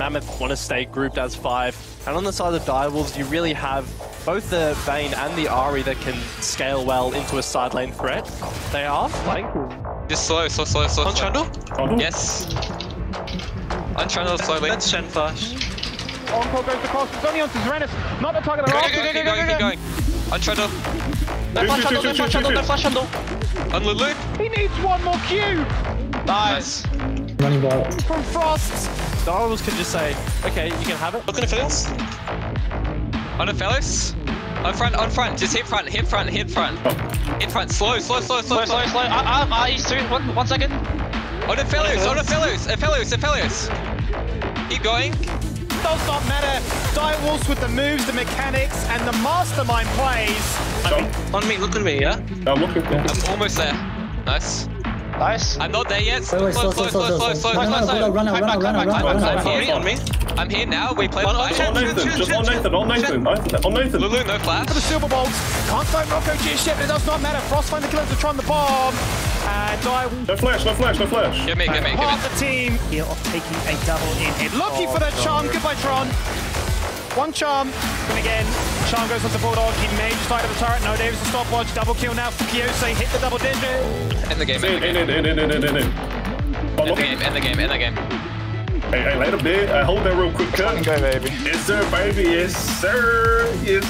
Mammoth want to stay grouped as five. And on the side of Direwolves, you really have both the Vayne and the Ahri that can scale well into a side lane threat. They are flanking. Just slow, slow, slow, slow. On slow. Trundle? Trundle? Yes. On Trundle slowly. Let's Shen flash. Encore goes across. It's only on to Serenus. Not the target. Go, they're go, after. go, go, go, keep going. On Trundle. No flash shoot, Trundle, no flash shoot, Trundle, no flash Trundle. On Lulu. He needs one more Q Nice. Running ball. from Frost. The Direwolves can just say, okay, you can have it. Looking at Phillips. On Aphelios. On front, on front. Just hit front, hit front, hit front. Hit front. Slow, slow, slow, slow. Slow, slow, slow. Ah, ah, ah, he's through. One, one second. On Aphelios, on Aphelios, a Fellows, Aphelios. Keep going. Does not matter. Direwolves with the moves, the mechanics, and the mastermind plays. On me, look at me, yeah? I'm looking. I'm almost there. Nice. Nice. I'm not there yet. Wait, Slow, wait, slow, slow, slow, slow, slow, slow, slow, slow. slow, No, no, slow. no, run out, Come run out, back, run come out, back, run come out, back. run I'm out. On me. here. I'm here now. We play On- the on fight. Shen. On Nathan, just on Nathan, on Nathan. Nathan, On Nathan. Lulu, no flash. For the Silver Bolts. Can't find Rocco G shit, but it does not matter. Frost find the killer to try on the bomb. And Direwolves. No flash, no flash, no flash. Give me, give me, give me. Half the team here of taking a double in hit. Looking for the charm. Oh, Goodbye, Tron. One charm. And again, charm goes on the Bulldog. He may just side of the turret. No, Davis a stopwatch. Double kill now for Kiyose. Hit the double digit. End the game, end the game. in, in, in, in, in, in, in. End I'm the game, end the game, end the game. Hey, hey, later, bit. Uh, hold that real quick cut. Go, baby. Yes, sir, baby. Yes, sir. Yes,